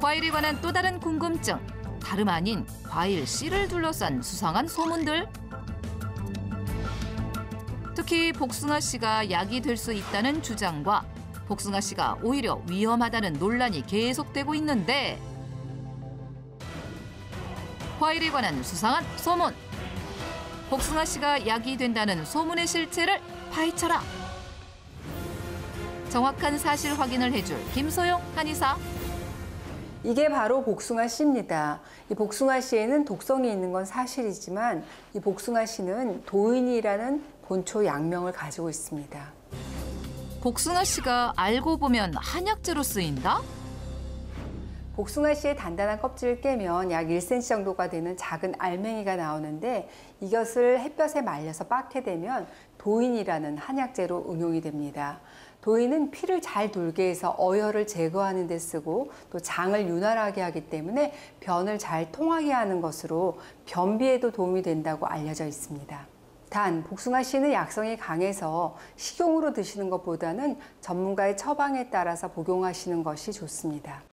과일에 관한 또 다른 궁금증. 다름 아닌 과일 씨를 둘러싼 수상한 소문들. 특히 복숭아 씨가 약이 될 수 있다는 주장과 복숭아 씨가 오히려 위험하다는 논란이 계속되고 있는데 과일에 관한 수상한 소문. 복숭아 씨가 약이 된다는 소문의 실체를 파헤쳐라. 정확한 사실 확인을 해줄 김소영 한의사. 이게 바로 복숭아 씨입니다. 이 복숭아 씨에는 독성이 있는 건 사실이지만 이 복숭아 씨는 도인이라는 본초 약명을 가지고 있습니다. 복숭아 씨가 알고 보면 한약재로 쓰인다? 복숭아 씨의 단단한 껍질을 깨면 약 1cm 정도가 되는 작은 알맹이가 나오는데 이것을 햇볕에 말려서 빻게 되면 도인이라는 한약재로 응용이 됩니다. 도인은 피를 잘 돌게 해서 어혈을 제거하는 데 쓰고 또 장을 윤활하게 하기 때문에 변을 잘 통하게 하는 것으로 변비에도 도움이 된다고 알려져 있습니다. 단 복숭아 씨는 약성이 강해서 식용으로 드시는 것보다는 전문가의 처방에 따라서 복용하시는 것이 좋습니다.